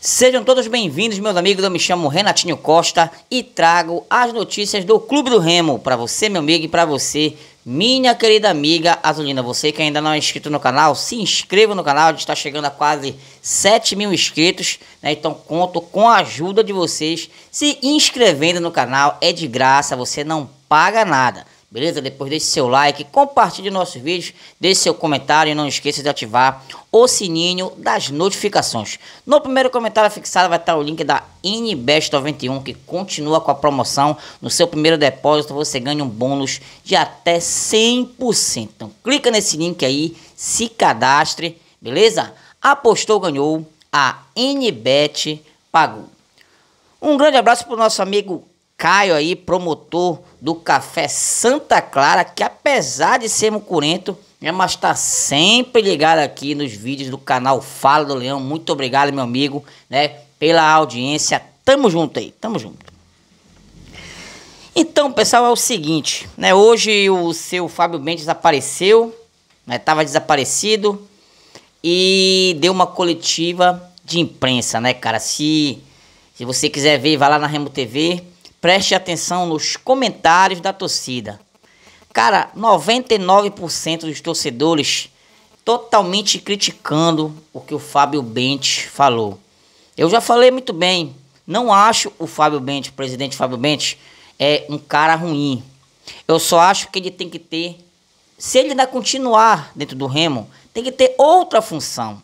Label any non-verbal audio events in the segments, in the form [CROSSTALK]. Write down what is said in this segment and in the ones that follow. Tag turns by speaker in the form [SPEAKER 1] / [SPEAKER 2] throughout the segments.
[SPEAKER 1] Sejam todos bem-vindos, meus amigos. Eu me chamo Renatinho Costa e trago as notícias do Clube do Remo para você, meu amigo, e para você, minha querida amiga Azulina. Você que ainda não é inscrito no canal, se inscreva no canal. A gente está chegando a quase 7 mil inscritos, né? Então conto com a ajuda de vocês se inscrevendo no canal. É de graça, você não paga nada. Beleza? Depois deixe seu like, compartilhe nossos vídeos, deixe seu comentário e não esqueça de ativar o sininho das notificações. No primeiro comentário fixado vai estar o link da Inbest91 que continua com a promoção. No seu primeiro depósito você ganha um bônus de até 100%. Então clica nesse link aí, se cadastre, beleza? Apostou, ganhou, a Nbet pagou. Um grande abraço para o nosso amigo Caio aí, promotor do Café Santa Clara, que apesar de ser mucurento, né, mas está sempre ligado aqui nos vídeos do canal Fala do Leão. Muito obrigado, meu amigo, né, pela audiência. Tamo junto aí, tamo junto. Então, pessoal, é o seguinte, né, hoje o seu Fábio Bentes desapareceu, né, tava desaparecido e deu uma coletiva de imprensa, né, cara? Se, se você quiser ver, vai lá na Remo TV, Preste atenção nos comentários da torcida. Cara, 99% dos torcedores totalmente criticando o que o Fábio Bentes falou. Eu já falei muito bem. Não acho o Fábio Bentes, o presidente Fábio Bentes, é um cara ruim. Eu só acho que ele tem que ter, se ele ainda continuar dentro do Remo, tem que ter outra função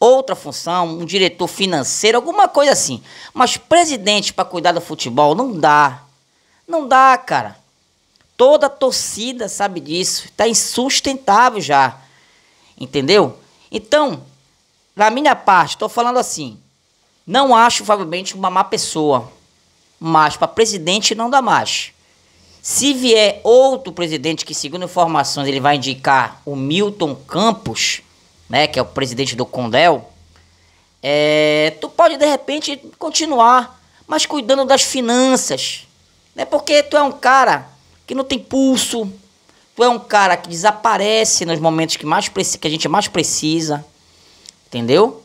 [SPEAKER 1] outra função, um diretor financeiro, alguma coisa assim. Mas presidente para cuidar do futebol não dá. Não dá, cara. Toda a torcida sabe disso. Está insustentável já. Entendeu? Então, na minha parte, estou falando assim. Não acho o Fábio Bente uma má pessoa. Mas para presidente não dá mais. Se vier outro presidente que, segundo informações, ele vai indicar o Milton Campos, né, que é o presidente do Condel, é, tu pode de repente continuar, mas cuidando das finanças, né, porque tu é um cara que não tem pulso, tu é um cara que desaparece nos momentos que, mais que a gente mais precisa, entendeu?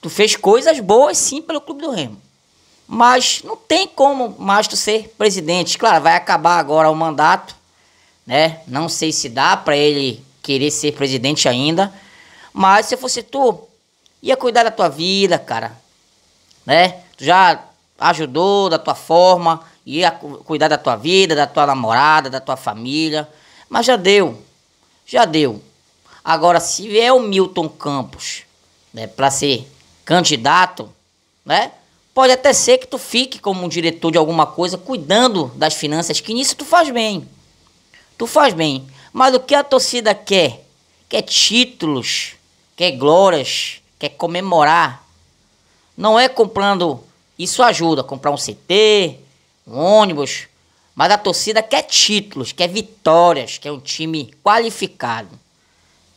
[SPEAKER 1] Tu fez coisas boas sim pelo Clube do Remo. Mas não tem como mais tu ser presidente. Claro, vai acabar agora o mandato, né? Não sei se dá para ele querer ser presidente ainda, mas se fosse tu, ia cuidar da tua vida, cara. Né? Tu já ajudou da tua forma, ia cuidar da tua vida, da tua namorada, da tua família. Mas já deu. Já deu. Agora, se vier o Milton Campos, né, para ser candidato, né? Pode até ser que tu fique como um diretor de alguma coisa, cuidando das finanças, que nisso tu faz bem. Tu faz bem. Mas o que a torcida quer? Quer títulos, quer glórias, quer comemorar. Não é comprando. Isso ajuda, comprar um CT, um ônibus. Mas a torcida quer títulos, quer vitórias, quer um time qualificado.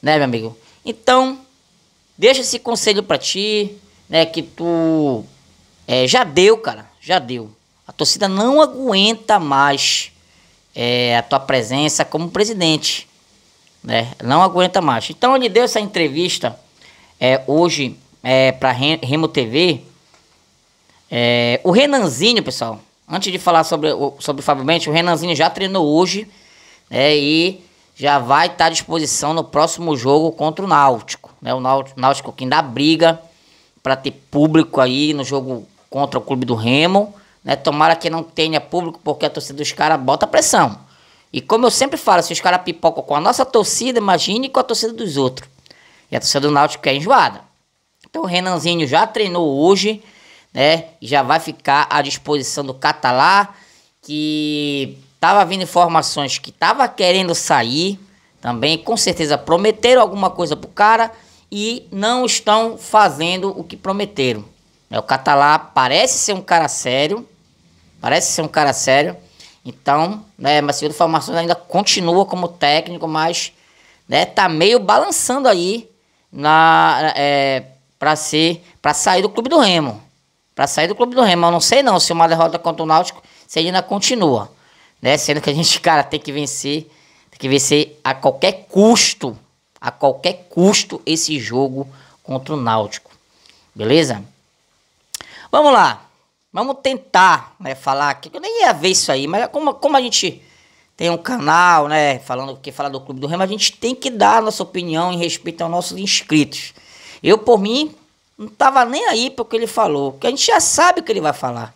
[SPEAKER 1] Né, meu amigo? Então, deixa esse conselho para ti, né? Que tu é, já deu, cara, já deu. A torcida não aguenta mais é, a tua presença como presidente né? Não aguenta mais. Então ele deu essa entrevista é, hoje é, para Remo TV. É, o Renanzinho, pessoal, antes de falar sobre, sobre o Fábio Mendes, o Renanzinho já treinou hoje né, e já vai estar à disposição no próximo jogo contra o Náutico. Né, o Náutico que ainda briga para ter público aí no jogo contra o Clube do Remo. Né, tomara que não tenha público porque a torcida dos caras bota pressão. E como eu sempre falo, se os caras pipocam com a nossa torcida, imagine com a torcida dos outros. E a torcida do Náutico é enjoada. Então o Renanzinho já treinou hoje, né? E já vai ficar à disposição do Catalá, que tava vindo informações que tava querendo sair também, com certeza prometeram alguma coisa pro cara e não estão fazendo o que prometeram. O Catalá parece ser um cara sério, parece ser um cara sério, então, né, mas segundo informações ainda continua como técnico, mas né, tá meio balançando aí na é, para ser para sair do clube do Remo. Para sair do clube do Remo, eu não sei não se uma derrota contra o Náutico se ainda continua, né? Sendo que a gente, [LAUGHS] cara, tem que vencer, tem que vencer a qualquer custo, a qualquer custo esse jogo contra o Náutico. Beleza? Vamos lá. Vamos tentar né, falar aqui. Eu nem ia ver isso aí, mas como, como a gente tem um canal, né, falando que fala do Clube do Remo, a gente tem que dar a nossa opinião em respeito aos nossos inscritos. Eu, por mim, não tava nem aí para o que ele falou, porque a gente já sabe o que ele vai falar.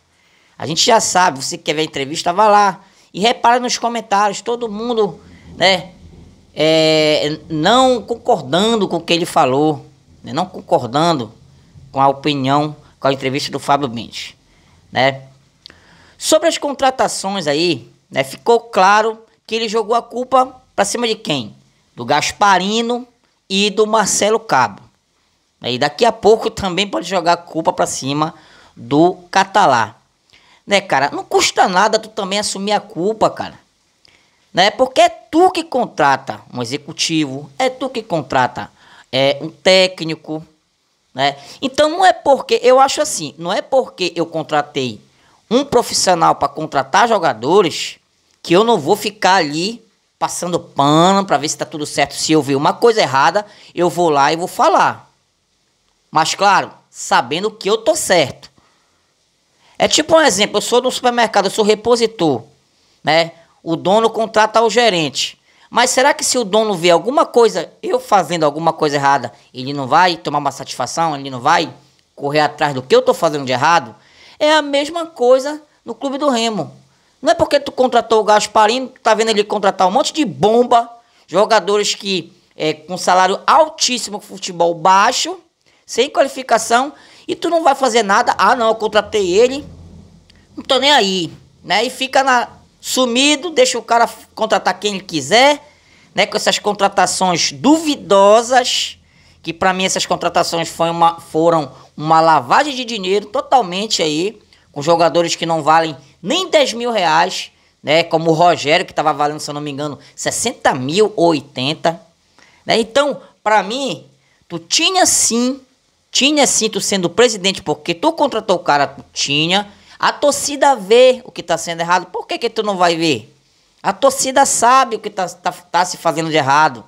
[SPEAKER 1] A gente já sabe, você que quer ver a entrevista, vá lá. E repara nos comentários, todo mundo, né, é, não concordando com o que ele falou, né, não concordando com a opinião, com a entrevista do Fábio Mendes, né. Sobre as contratações aí, né, ficou claro que ele jogou a culpa para cima de quem? Do Gasparino e do Marcelo Cabo. E daqui a pouco também pode jogar a culpa para cima do Catalá. Né, cara? Não custa nada tu também assumir a culpa, cara. Né? Porque é tu que contrata um executivo, é tu que contrata é, um técnico, né? Então não é porque, eu acho assim, não é porque eu contratei um profissional para contratar jogadores que eu não vou ficar ali passando pano para ver se está tudo certo. Se eu ver uma coisa errada, eu vou lá e vou falar. Mas claro, sabendo que eu tô certo. É tipo um exemplo, eu sou do supermercado, eu sou repositor, né? O dono contrata o gerente. Mas será que se o dono vê alguma coisa, eu fazendo alguma coisa errada, ele não vai tomar uma satisfação, ele não vai correr atrás do que eu tô fazendo de errado? É a mesma coisa no clube do Remo. Não é porque tu contratou o Gasparino, tu tá vendo ele contratar um monte de bomba, jogadores que é, com salário altíssimo, futebol baixo, sem qualificação, e tu não vai fazer nada. Ah, não, eu contratei ele, não tô nem aí, né? E fica na sumido, deixa o cara contratar quem ele quiser, né? Com essas contratações duvidosas, que para mim essas contratações uma, foram uma lavagem de dinheiro totalmente aí, com jogadores que não valem nem 10 mil reais, né? Como o Rogério, que estava valendo, se eu não me engano, 60 mil ou 80. Né? Então, para mim, tu tinha sim tinha sim tu sendo presidente, porque tu contratou o cara, tu tinha. A torcida vê o que tá sendo errado. Por que que tu não vai ver? A torcida sabe o que tá, tá, tá se fazendo de errado.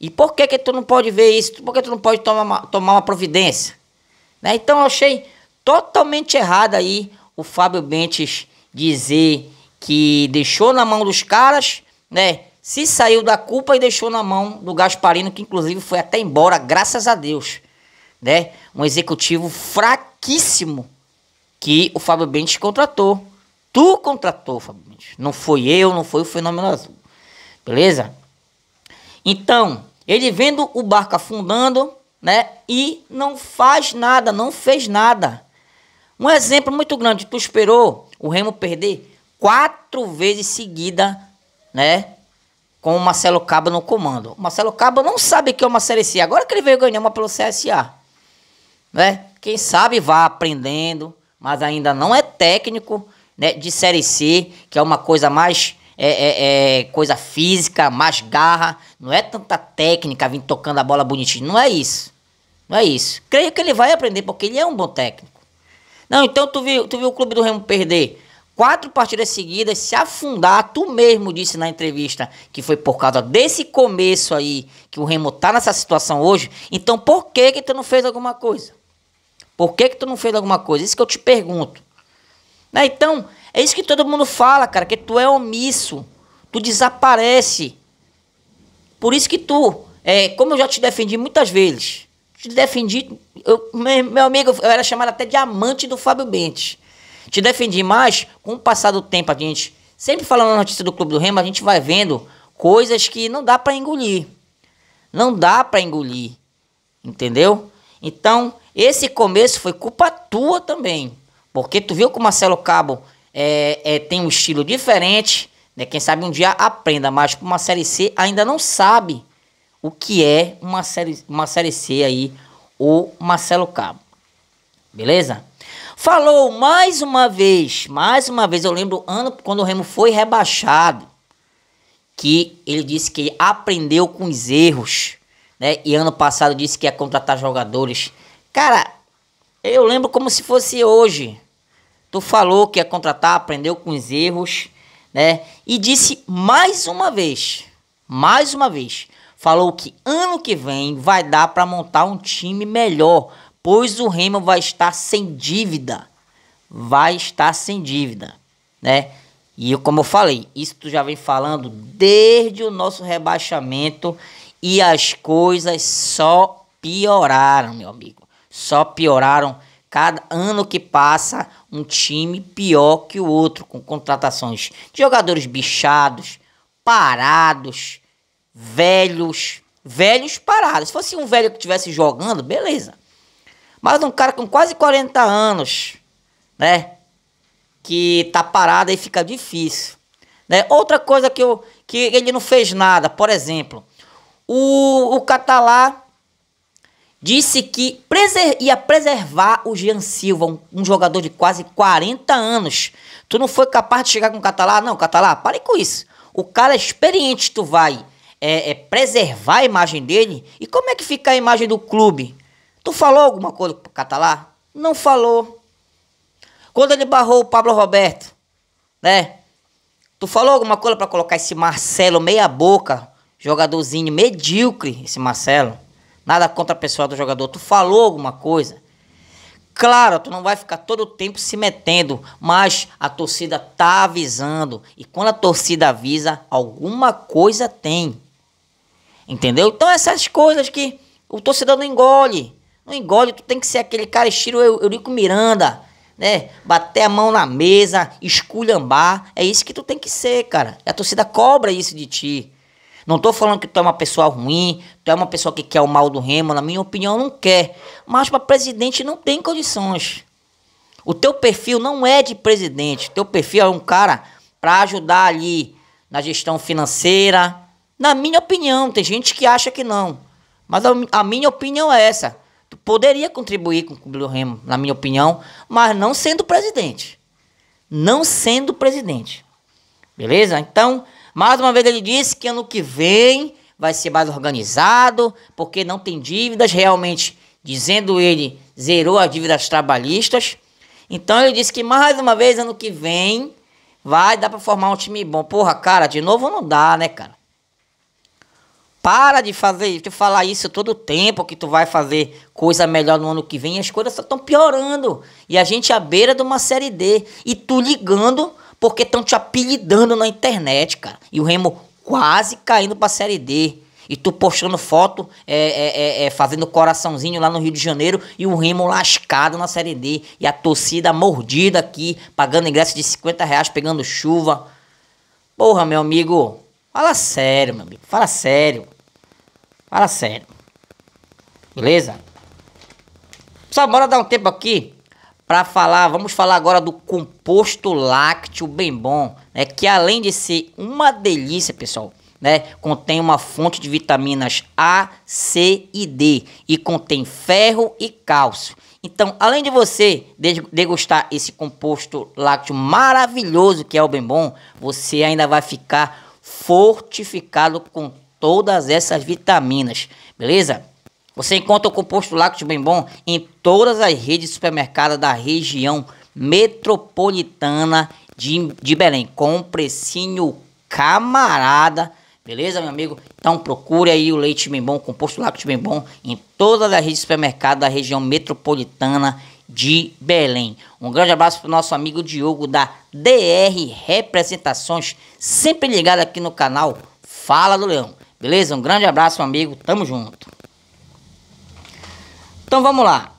[SPEAKER 1] E por que que tu não pode ver isso? Por que tu não pode tomar uma, tomar uma providência? Né? Então eu achei totalmente errado aí o Fábio Bentes dizer que deixou na mão dos caras, né? Se saiu da culpa e deixou na mão do Gasparino, que inclusive foi até embora, graças a Deus né? Um executivo fraquíssimo que o Fábio Bentes contratou. Tu contratou, Fábio Bentes. Não foi eu, não foi o Fenômeno Azul. Beleza? Então, ele vendo o barco afundando, né? E não faz nada, não fez nada. Um exemplo muito grande, tu esperou o Remo perder quatro vezes seguida, né? Com o Marcelo Cabo no comando. O Marcelo Cabo não sabe que é uma Série C. Agora que ele veio ganhar uma pelo CSA né? Quem sabe vá aprendendo, mas ainda não é técnico né, de Série C, que é uma coisa mais é, é, é, coisa física, mais garra, não é tanta técnica vir tocando a bola bonitinho, não é isso. Não é isso. Creio que ele vai aprender, porque ele é um bom técnico. Não, então tu viu, tu viu o clube do Remo perder quatro partidas seguidas, se afundar, tu mesmo disse na entrevista que foi por causa desse começo aí que o Remo tá nessa situação hoje. Então por que que tu não fez alguma coisa? Por que, que tu não fez alguma coisa? Isso que eu te pergunto. Né? Então, é isso que todo mundo fala, cara, que tu é omisso. Tu desaparece. Por isso que tu, é, como eu já te defendi muitas vezes, te defendi, eu, meu, amigo, eu era chamado até de amante do Fábio Bentes. Te defendi mais, com o passar do tempo, a gente, sempre falando na notícia do Clube do Remo, a gente vai vendo coisas que não dá para engolir. Não dá para engolir. Entendeu? Então, esse começo foi culpa tua também. Porque tu viu que o Marcelo Cabo é, é, tem um estilo diferente. Né? Quem sabe um dia aprenda, mas uma série C ainda não sabe o que é uma série, uma série C aí, o Marcelo Cabo. Beleza? Falou mais uma vez, mais uma vez, eu lembro ano quando o Remo foi rebaixado, que ele disse que aprendeu com os erros, né? E ano passado disse que ia contratar jogadores Cara, eu lembro como se fosse hoje. Tu falou que ia contratar, aprendeu com os erros, né? E disse mais uma vez, mais uma vez, falou que ano que vem vai dar para montar um time melhor, pois o Remo vai estar sem dívida. Vai estar sem dívida, né? E como eu falei, isso tu já vem falando desde o nosso rebaixamento e as coisas só pioraram, meu amigo. Só pioraram. Cada ano que passa, um time pior que o outro, com contratações de jogadores bichados, parados, velhos, velhos parados. Se fosse um velho que estivesse jogando, beleza. Mas um cara com quase 40 anos, né? Que tá parado aí fica difícil. Né? Outra coisa que, eu, que ele não fez nada, por exemplo, o, o Catalá disse que preser, ia preservar o Jean Silva, um, um, jogador de quase 40 anos. Tu não foi capaz de chegar com o Catalá? Não, Catalá, pare com isso. O cara é experiente, tu vai é, é, preservar a imagem dele. E como é que fica a imagem do clube? Tu falou alguma coisa pro Catalá? Não falou. Quando ele barrou o Pablo Roberto, né? Tu falou alguma coisa para colocar esse Marcelo meia boca, jogadorzinho medíocre, esse Marcelo? Nada contra a pessoa do jogador. Tu falou alguma coisa? Claro, tu não vai ficar todo o tempo se metendo, mas a torcida tá avisando. E quando a torcida avisa, alguma coisa tem. Entendeu? Então essas coisas que o torcedor não engole. Não engole, tu tem que ser aquele cara estilo Eurico Miranda, né? Bater a mão na mesa, esculhambar. É isso que tu tem que ser, cara. A torcida cobra isso de ti. Não tô falando que tu é uma pessoa ruim, tu é uma pessoa que quer o mal do Remo, na minha opinião, não quer. Mas para presidente não tem condições. O teu perfil não é de presidente, o teu perfil é um cara para ajudar ali na gestão financeira. Na minha opinião, tem gente que acha que não. Mas a, a minha opinião é essa. Tu poderia contribuir com o Clube do Remo, na minha opinião, mas não sendo presidente. Não sendo presidente. Beleza? Então, mais uma vez ele disse que ano que vem vai ser mais organizado, porque não tem dívidas, realmente, dizendo ele, zerou as dívidas trabalhistas. Então ele disse que mais uma vez ano que vem vai dar para formar um time bom. Porra, cara, de novo não dá, né, cara? Para de fazer, de falar isso todo o tempo que tu vai fazer coisa melhor no ano que vem, as coisas só estão piorando. E a gente à beira de uma série D e tu ligando porque estão te apelidando na internet, cara. E o Remo quase caindo pra Série D. E tu postando foto, é, é, é, é, fazendo coraçãozinho lá no Rio de Janeiro e o Remo lascado na Série D. E a torcida mordida aqui, pagando ingresso de 50 reais, pegando chuva. Porra, meu amigo, fala sério, meu amigo. Fala sério. Fala sério. Beleza? Só bora dar um tempo aqui para falar, vamos falar agora do composto lácteo bem bom, né, que além de ser uma delícia, pessoal, né, contém uma fonte de vitaminas A, C e D e contém ferro e cálcio. Então, além de você degustar esse composto lácteo maravilhoso que é o bem bom, você ainda vai ficar fortificado com todas essas vitaminas, beleza? Você encontra o composto lácteo bem bom em todas as redes de supermercados da região metropolitana de, de Belém, com precinho camarada, beleza, meu amigo? Então procure aí o leite bem bom, composto lácteo bem bom, em todas as redes de supermercados da região metropolitana de Belém. Um grande abraço para o nosso amigo Diogo da DR Representações, sempre ligado aqui no canal Fala do Leão. Beleza? Um grande abraço, meu amigo. Tamo junto. Então vamos lá.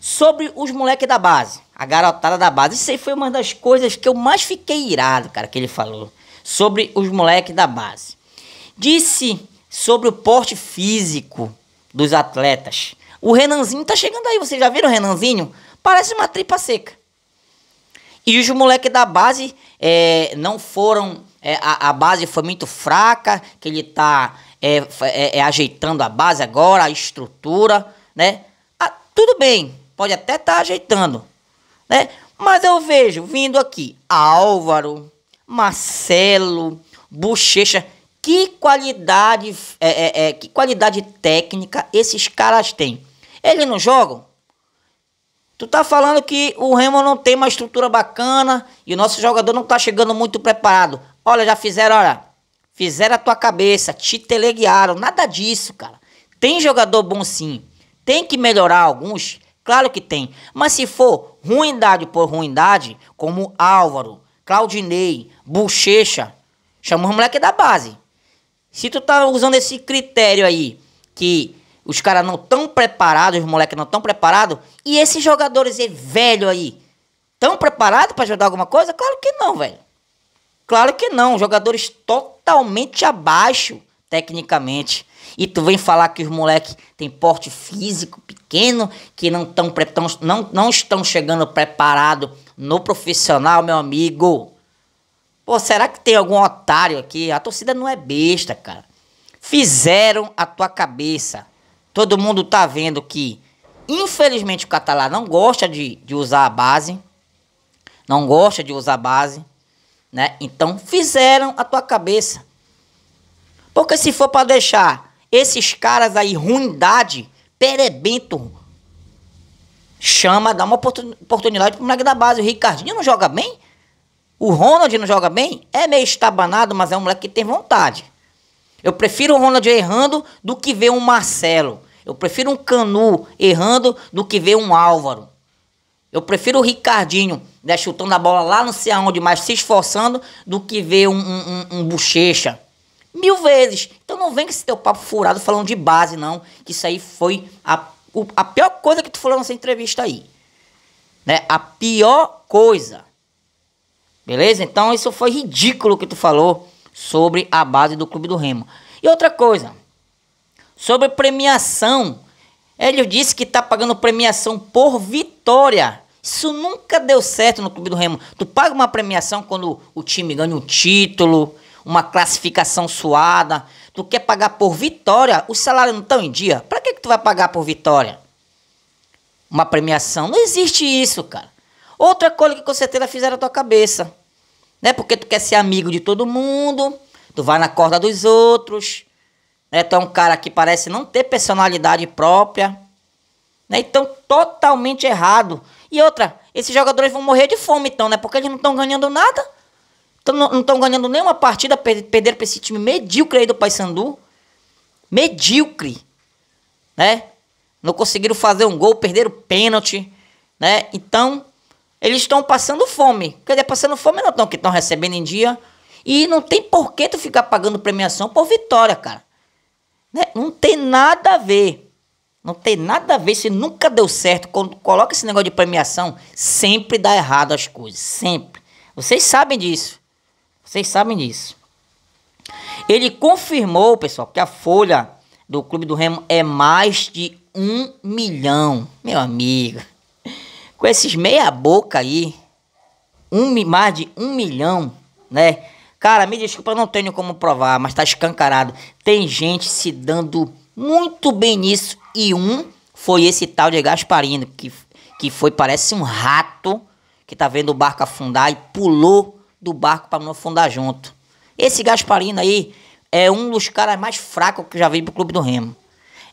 [SPEAKER 1] Sobre os moleques da base, a garotada da base. Isso aí foi uma das coisas que eu mais fiquei irado, cara, que ele falou. Sobre os moleques da base. Disse sobre o porte físico dos atletas. O Renanzinho tá chegando aí, vocês já viram o Renanzinho? Parece uma tripa seca. E os moleques da base é, não foram. É, a, a, base foi muito fraca, que ele tá é, é, é ajeitando a base agora, a estrutura, né? Tudo bem, pode até estar tá ajeitando, né? Mas eu vejo vindo aqui Álvaro, Marcelo, Bochecha, que qualidade, é, é, é, que qualidade técnica esses caras têm. Eles não jogam? Tu tá falando que o Remo não tem uma estrutura bacana e o nosso jogador não tá chegando muito preparado. Olha, já fizeram, olha, fizeram a tua cabeça, te teleguiaram, nada disso, cara. Tem jogador bom sim. Tem que melhorar alguns, claro que tem. Mas se for ruindade por ruindade, como Álvaro, Claudinei, Bochecha, chama os moleques da base. Se tu tá usando esse critério aí, que os caras não estão preparados, os moleques não estão preparados, e esses jogadores velho aí, estão preparados para jogar alguma coisa? Claro que não, velho. Claro que não. Jogadores totalmente abaixo, tecnicamente. E tu vem falar que os moleques têm porte físico pequeno, que não, tão, não, não estão chegando preparados no profissional, meu amigo. Pô, será que tem algum otário aqui? A torcida não é besta, cara. Fizeram a tua cabeça. Todo mundo tá vendo que, infelizmente, o Catalá não gosta de, de usar a base. Não gosta de usar a base. Né? Então, fizeram a tua cabeça. Porque se for para deixar esses caras aí, ruindade, perebento, chama, dá uma oportunidade pro moleque da base. O Ricardinho não joga bem? O Ronald não joga bem? É meio estabanado, mas é um moleque que tem vontade. Eu prefiro o Ronald errando do que ver um Marcelo. Eu prefiro um Canu errando do que ver um Álvaro. Eu prefiro o Ricardinho né, chutando a bola lá não sei aonde, mas se esforçando, do que ver um, um, um, bochecha. Mil vezes. Então não vem com esse teu papo furado falando de base, não. Que isso aí foi a, a pior coisa que tu falou nessa entrevista aí. Né? A pior coisa. Beleza? Então isso foi ridículo que tu falou sobre a base do Clube do Remo. E outra coisa, sobre premiação. Ele disse que tá pagando premiação por vitória. Isso nunca deu certo no Clube do Remo. Tu paga uma premiação quando o time ganha um título, uma classificação suada. Tu quer pagar por vitória, os salários não estão em dia. Para que, que tu vai pagar por vitória? Uma premiação. Não existe isso, cara. Outra coisa que com certeza fizeram a tua cabeça. Né? Porque tu quer ser amigo de todo mundo, tu vai na corda dos outros. Né? Tu é um cara que parece não ter personalidade própria. Né? Então, totalmente errado. E outra, esses jogadores vão morrer de fome então, né? Porque eles não estão ganhando nada. Não estão ganhando nenhuma partida, perderam para esse time medíocre aí do Paysandu. Medíocre. Né? Não conseguiram fazer um gol, perderam pênalti. Né? Então, eles estão passando fome. Quer dizer, passando fome não estão, que estão recebendo em dia. E não tem por que tu ficar pagando premiação por vitória, cara. Né? Não tem nada a ver. Não tem nada a ver se nunca deu certo. Quando coloca esse negócio de premiação, sempre dá errado as coisas. Sempre. Vocês sabem disso. Vocês sabem disso. Ele confirmou, pessoal, que a folha do Clube do Remo é mais de um milhão. Meu amigo com esses meia boca aí, um, mais de um milhão, né? Cara, me desculpa, eu não tenho como provar, mas tá escancarado. Tem gente se dando muito bem nisso. E um foi esse tal de Gasparino, que, que foi, parece um rato, que tá vendo o barco afundar e pulou do barco para não afundar junto. Esse Gasparino aí é um dos caras mais fracos que já veio pro Clube do Remo.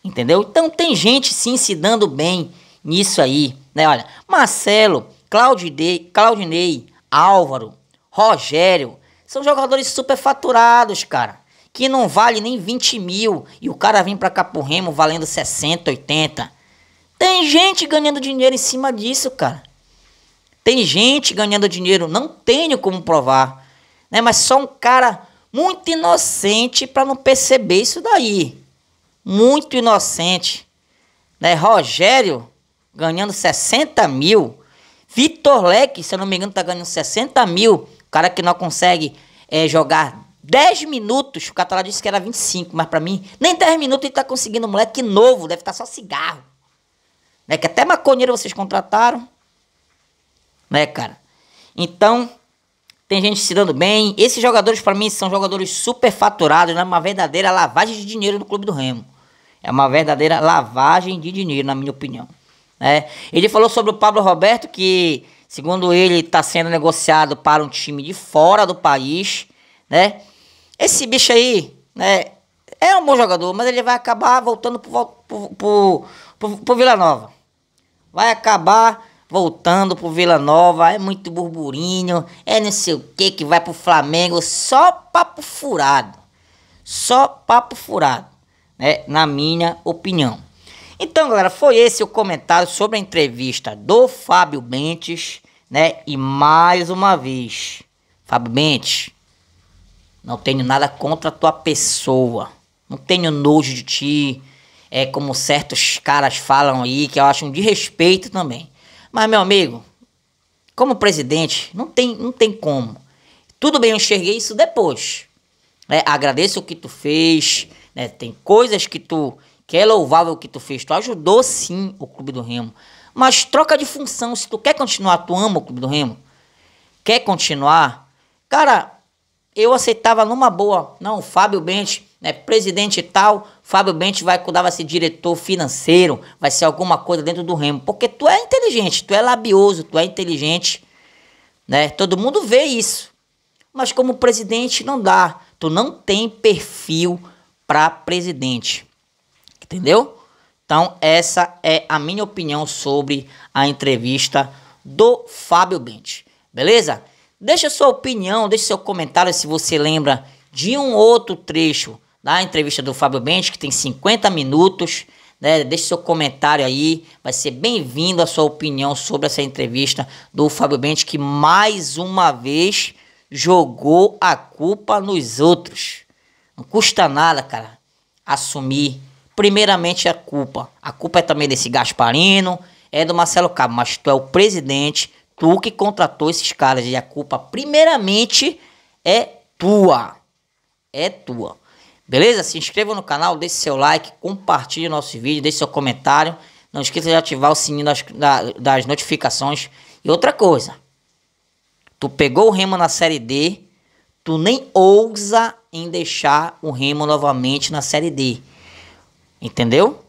[SPEAKER 1] Entendeu? Então tem gente sim se dando bem nisso aí. Né? Olha, Marcelo, Claudinei, Claudinei, Álvaro, Rogério, são jogadores superfaturados, cara. Que não vale nem 20 mil. E o cara vem pra cá Remo valendo 60, 80. Tem gente ganhando dinheiro em cima disso, cara. Tem gente ganhando dinheiro, não tenho como provar. Né? Mas só um cara muito inocente para não perceber isso daí. Muito inocente. Né? Rogério ganhando 60 mil. Vitor Leque, se eu não me engano, tá ganhando 60 mil. Cara que não consegue é, jogar 10 minutos. O Catalá disse que era 25, mas para mim, nem 10 minutos ele tá conseguindo. Moleque novo, deve estar tá só cigarro. Né? Que até maconheiro vocês contrataram. Né, cara? Então, tem gente se dando bem. Esses jogadores, para mim, são jogadores super faturados. Né? uma verdadeira lavagem de dinheiro no Clube do Remo. É uma verdadeira lavagem de dinheiro, na minha opinião. Né? Ele falou sobre o Pablo Roberto, que, segundo ele, está sendo negociado para um time de fora do país. Né? Esse bicho aí né, é um bom jogador, mas ele vai acabar voltando para o Vila Nova. Vai acabar voltando pro Vila Nova, é muito burburinho, é não sei o que que vai pro Flamengo, só papo furado. Só papo furado, né? Na minha opinião. Então, galera, foi esse o comentário sobre a entrevista do Fábio Bentes, né? E mais uma vez, Fábio Bentes, não tenho nada contra a tua pessoa. Não tenho nojo de ti. É como certos caras falam aí, que eu acho um desrespeito também. Mas, meu amigo, como presidente, não tem, não tem como. Tudo bem, eu enxerguei isso depois. Né? Agradeço o que tu fez. Né? Tem coisas que tu. que é louvável o que tu fez. Tu ajudou sim o Clube do Remo. Mas troca de função. Se tu quer continuar, tu ama o Clube do Remo. Quer continuar? Cara, eu aceitava numa boa. Não, o Fábio Bente, né, presidente tal, Fábio Bente vai cuidar, vai ser diretor financeiro, vai ser alguma coisa dentro do Remo. Porque tu é inteligente, tu é labioso, tu é inteligente, né? Todo mundo vê isso. Mas como presidente não dá. Tu não tem perfil para presidente. Entendeu? Então, essa é a minha opinião sobre a entrevista do Fábio Bente. Beleza? Deixa sua opinião, deixa seu comentário se você lembra de um outro trecho da entrevista do Fábio Bente, que tem 50 minutos. Né? Deixe seu comentário aí, vai ser bem-vindo a sua opinião sobre essa entrevista do Fábio Bente, que mais uma vez jogou a culpa nos outros. Não custa nada, cara, assumir primeiramente a culpa. A culpa é também desse Gasparino, é do Marcelo Cabo, mas tu é o presidente, tu que contratou esses caras e a culpa primeiramente é tua. É tua. Beleza? Se inscreva no canal, deixe seu like, compartilhe nosso vídeo, deixe seu comentário. Não esqueça de ativar o sininho das, das notificações. E outra coisa, Tu pegou o Remo na Série D, tu nem ousa em deixar o Remo novamente na Série D. Entendeu?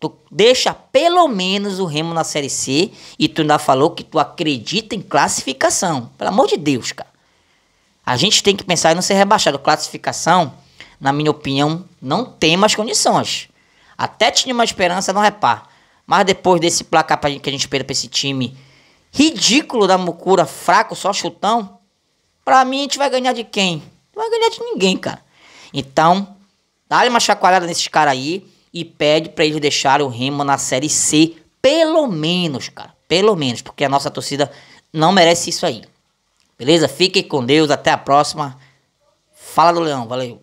[SPEAKER 1] Tu deixa pelo menos o Remo na Série C e tu ainda falou que tu acredita em classificação. Pelo amor de Deus, cara. A gente tem que pensar em não ser rebaixado. Classificação, na minha opinião, não tem mais condições. Até tinha uma esperança, não repar. Mas depois desse placar que a gente espera pra esse time ridículo da Mucura, fraco, só chutão, pra mim a gente vai ganhar de quem? Não vai ganhar de ninguém, cara. Então, dá-lhe uma chacoalhada nesses caras aí e pede pra eles deixarem o Remo na Série C, pelo menos, cara. Pelo menos, porque a nossa torcida não merece isso aí. Beleza? Fiquem com Deus, até a próxima. Fala do Leão, valeu.